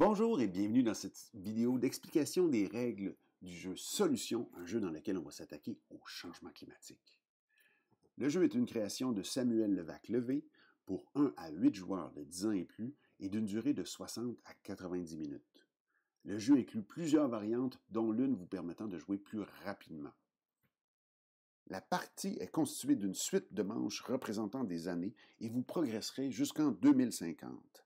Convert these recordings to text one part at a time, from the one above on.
Bonjour et bienvenue dans cette vidéo d'explication des règles du jeu Solution, un jeu dans lequel on va s'attaquer au changement climatique. Le jeu est une création de Samuel Levac-Levé pour 1 à 8 joueurs de 10 ans et plus et d'une durée de 60 à 90 minutes. Le jeu inclut plusieurs variantes dont l'une vous permettant de jouer plus rapidement. La partie est constituée d'une suite de manches représentant des années et vous progresserez jusqu'en 2050.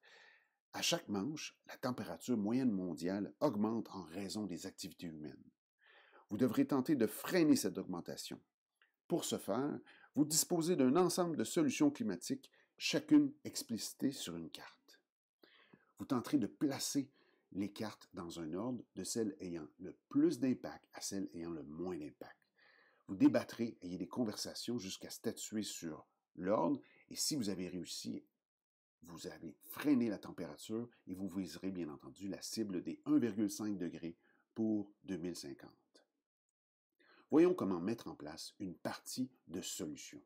À chaque manche, la température moyenne mondiale augmente en raison des activités humaines. Vous devrez tenter de freiner cette augmentation. Pour ce faire, vous disposez d'un ensemble de solutions climatiques, chacune explicitée sur une carte. Vous tenterez de placer les cartes dans un ordre de celles ayant le plus d'impact à celles ayant le moins d'impact. Vous débattrez, ayez des conversations jusqu'à statuer sur l'ordre et si vous avez réussi vous avez freiné la température et vous viserez bien entendu la cible des 1,5 degrés pour 2050. Voyons comment mettre en place une partie de solution.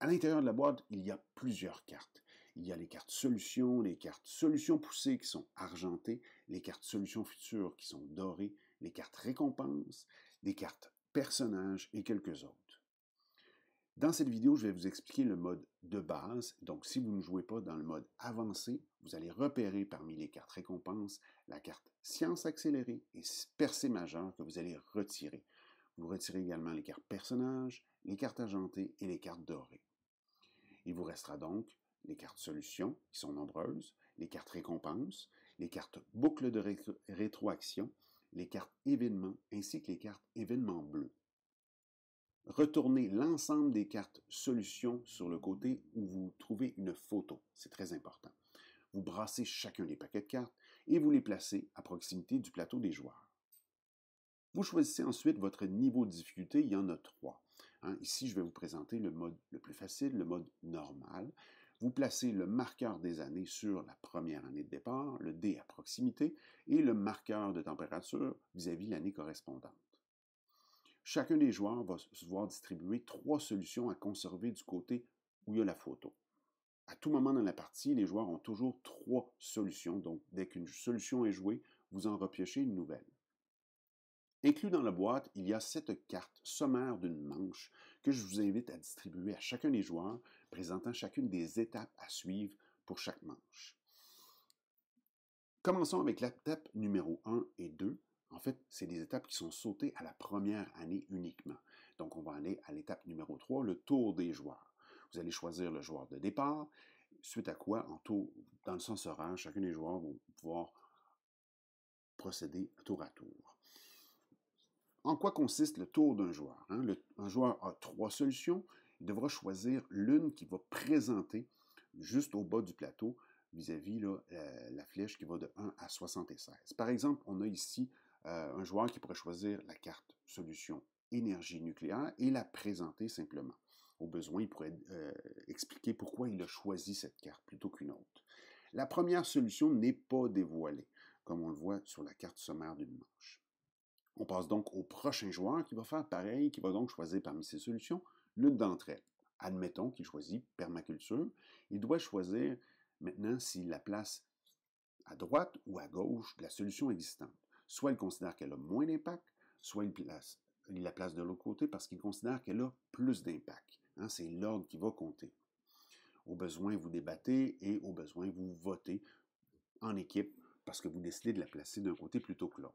À l'intérieur de la boîte, il y a plusieurs cartes. Il y a les cartes solutions, les cartes solutions poussées qui sont argentées, les cartes solutions futures qui sont dorées, les cartes récompenses, des cartes personnages et quelques autres. Dans cette vidéo, je vais vous expliquer le mode de base. Donc, si vous ne jouez pas dans le mode avancé, vous allez repérer parmi les cartes récompenses la carte science accélérée et percée majeure que vous allez retirer. Vous retirez également les cartes personnages, les cartes argentées et les cartes dorées. Il vous restera donc les cartes solutions, qui sont nombreuses, les cartes récompenses, les cartes boucle de rétroaction, les cartes événements ainsi que les cartes événements bleus. Retournez l'ensemble des cartes solutions sur le côté où vous trouvez une photo. C'est très important. Vous brassez chacun des paquets de cartes et vous les placez à proximité du plateau des joueurs. Vous choisissez ensuite votre niveau de difficulté. Il y en a trois. Hein. ici, je vais vous présenter le mode le plus facile, le mode normal. Vous placez le marqueur des années sur la première année de départ, le dé à proximité, et le marqueur de température vis-à-vis l'année correspondante. Chacun des joueurs va se voir distribuer trois solutions à conserver du côté où il y a la photo. À tout moment dans la partie, les joueurs ont toujours trois solutions, donc dès qu'une solution est jouée, vous en repiochez une nouvelle. Inclus dans la boîte, il y a cette carte sommaire d'une manche que je vous invite à distribuer à chacun des joueurs, présentant chacune des étapes à suivre pour chaque manche. Commençons avec l'étape numéro 1 et 2, en fait, c'est des étapes qui sont sautées à la première année uniquement. Donc, on va aller à l'étape numéro 3, le tour des joueurs. Vous allez choisir le joueur de départ, suite à quoi, en tour, dans le sens horaire, chacun des joueurs va pouvoir procéder tour à tour. En quoi consiste le tour d'un joueur? Hein? un joueur a trois solutions. Il devra choisir l'une qui va présenter juste au bas du plateau vis-à-vis -vis, euh, la flèche qui va de 1 à 76. Par exemple, on a ici euh, un joueur qui pourrait choisir la carte solution énergie nucléaire et la présenter simplement. Au besoin, il pourrait euh, expliquer pourquoi il a choisi cette carte plutôt qu'une autre. La première solution n'est pas dévoilée, comme on le voit sur la carte sommaire d'une manche. On passe donc au prochain joueur qui va faire pareil, qui va donc choisir parmi ces solutions l'une d'entre elles. Admettons qu'il choisit permaculture. Il doit choisir maintenant s'il la place à droite ou à gauche de la solution existante. Soit il considère qu'elle a moins d'impact, soit il, la place de l'autre côté parce qu'il considère qu'elle a plus d'impact. Hein, c'est l'ordre qui va compter. Au besoin, vous débattez et au besoin, vous votez en équipe parce que vous décidez de la placer d'un côté plutôt que l'autre.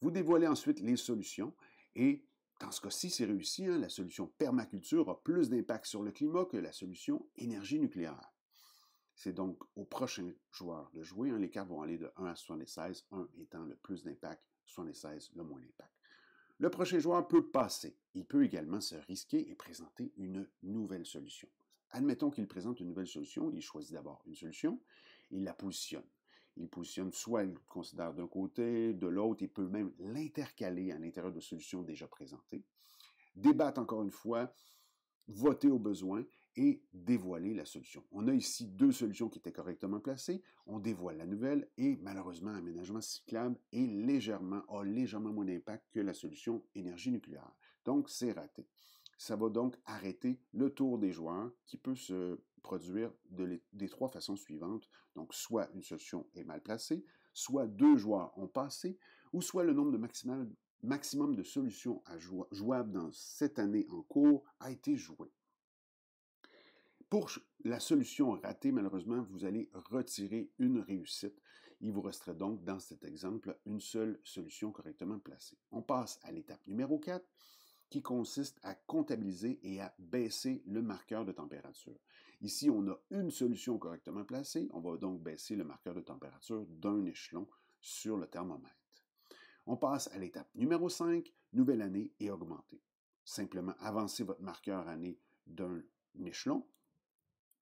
Vous dévoilez ensuite les solutions et dans ce cas-ci, c'est réussi. Hein, la solution permaculture a plus d'impact sur le climat que la solution énergie nucléaire. C'est donc au prochain joueur de jouer. Hein. les cartes vont aller de 1 à 76, 1 étant le plus d'impact, 76 le moins d'impact. Le prochain joueur peut passer. Il peut également se risquer et présenter une nouvelle solution. Admettons qu'il présente une nouvelle solution, il choisit d'abord une solution, il la positionne. Il positionne soit il considère d'un côté, de l'autre, il peut même l'intercaler à l'intérieur de solutions déjà présentées. Débattre encore une fois, voter au besoin et dévoiler la solution. On a ici deux solutions qui étaient correctement placées. On dévoile la nouvelle et malheureusement, l'aménagement cyclable est légèrement, a légèrement moins d'impact que la solution énergie nucléaire. Donc, c'est raté. Ça va donc arrêter le tour des joueurs qui peut se produire des trois façons suivantes. Donc, soit une solution est mal placée, soit deux joueurs ont passé, ou soit le nombre de maximal, maximum de solutions à jouables dans cette année en cours a été joué. Pour la solution ratée, malheureusement, vous allez retirer une réussite. Il vous resterait donc, dans cet exemple, une seule solution correctement placée. On passe à l'étape numéro 4, qui consiste à comptabiliser et à baisser le marqueur de température. Ici, on a une solution correctement placée. On va donc baisser le marqueur de température d'un échelon sur le thermomètre. On passe à l'étape numéro 5, nouvelle année et augmenter. Simplement avancer votre marqueur année d'un échelon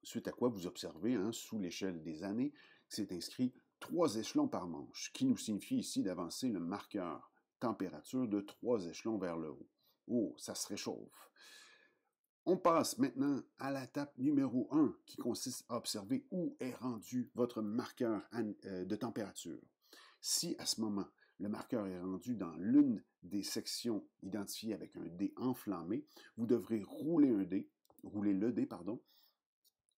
suite à quoi vous observez, hein, sous l'échelle des années, c'est inscrit trois échelons par manche, qui nous signifie ici d'avancer le marqueur température de trois échelons vers le haut. Oh, ça se réchauffe. On passe maintenant à l'étape numéro 1 qui consiste à observer où est rendu votre marqueur euh, de température. Si à ce moment, le marqueur est rendu dans l'une des sections identifiées avec un dé enflammé, vous devrez rouler un dé, rouler le dé, pardon,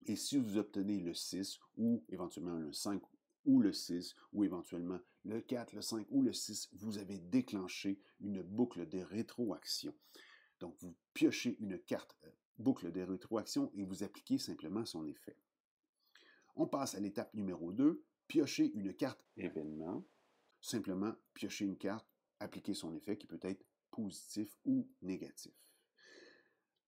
et si vous obtenez le 6 ou éventuellement le 5 ou le 6 ou éventuellement le 4, le 5 ou le 6, vous avez déclenché une boucle de rétroaction. Donc, vous piochez une carte euh, boucle de rétroaction et vous appliquez simplement son effet. On passe à l'étape numéro 2, piocher une carte événement. Simplement piocher une carte, appliquer son effet qui peut être positif ou négatif.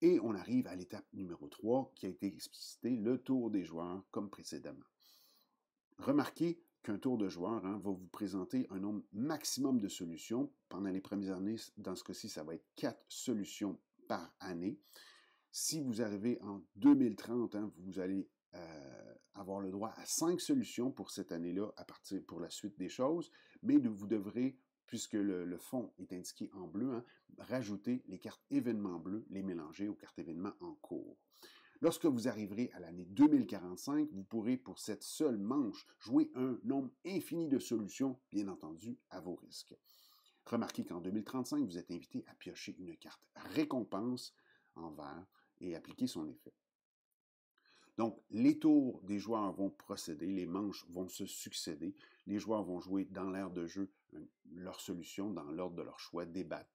Et on arrive à l'étape numéro 3 qui a été explicité, le tour des joueurs comme précédemment. Remarquez qu'un tour de joueur hein, va vous présenter un nombre maximum de solutions. Pendant les premières années, dans ce cas-ci, ça va être 4 solutions par année. Si vous arrivez en 2030, hein, vous allez euh, avoir le droit à 5 solutions pour cette année-là, à partir pour la suite des choses, mais vous devrez puisque le, fond est indiqué en bleu, hein, rajouter les cartes événements bleus, les mélanger aux cartes événements en cours. Lorsque vous arriverez à l'année 2045, vous pourrez pour cette seule manche jouer un nombre infini de solutions, bien entendu, à vos risques. Remarquez qu'en 2035, vous êtes invité à piocher une carte récompense en vert et appliquer son effet. Donc, les tours des joueurs vont procéder, les manches vont se succéder, les joueurs vont jouer dans l'air de jeu leur solution dans l'ordre de leur choix, débattre,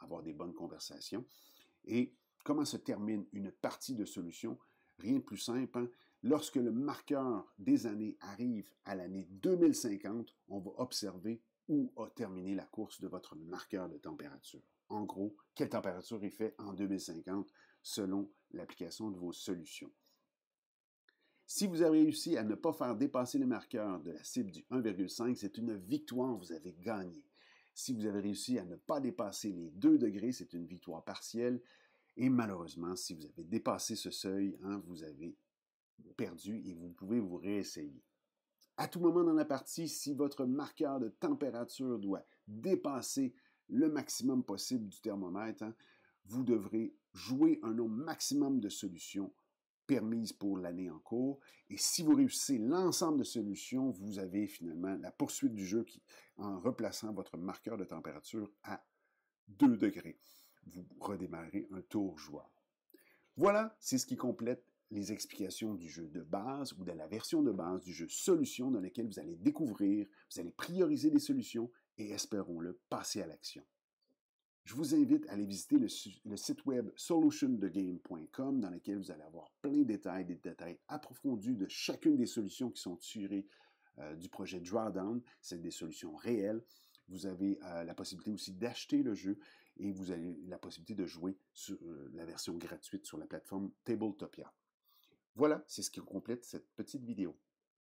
avoir des bonnes conversations. Et comment se termine une partie de solution? Rien de plus simple. Hein. Lorsque le marqueur des années arrive à l'année 2050, on va observer où a terminé la course de votre marqueur de température. En gros, quelle température il fait en 2050 selon l'application de vos solutions. Si vous avez réussi à ne pas faire dépasser le marqueur de la cible du 1,5, c'est une victoire, vous avez gagné. Si vous avez réussi à ne pas dépasser les 2 degrés, c'est une victoire partielle. Et malheureusement, si vous avez dépassé ce seuil, hein, vous avez perdu et vous pouvez vous réessayer. À tout moment dans la partie, si votre marqueur de température doit dépasser le maximum possible du thermomètre, hein, vous devrez jouer un nombre maximum de solutions permise pour l'année en cours. Et si vous réussissez l'ensemble de solutions, vous avez finalement la poursuite du jeu qui, en replaçant votre marqueur de température à 2 degrés. Vous redémarrez un tour joueur. Voilà, c'est ce qui complète les explications du jeu de base ou de la version de base du jeu solution dans lequel vous allez découvrir, vous allez prioriser des solutions et espérons-le, passer à l'action. Je vous invite à aller visiter le, site web solutionthegame.com dans lequel vous allez avoir plein de détails, des détails approfondis de chacune des solutions qui sont tirées euh, du projet Drawdown. C'est des solutions réelles. Vous avez euh, la possibilité aussi d'acheter le jeu et vous avez la possibilité de jouer sur euh, la version gratuite sur la plateforme Tabletopia. Voilà, c'est ce qui complète cette petite vidéo.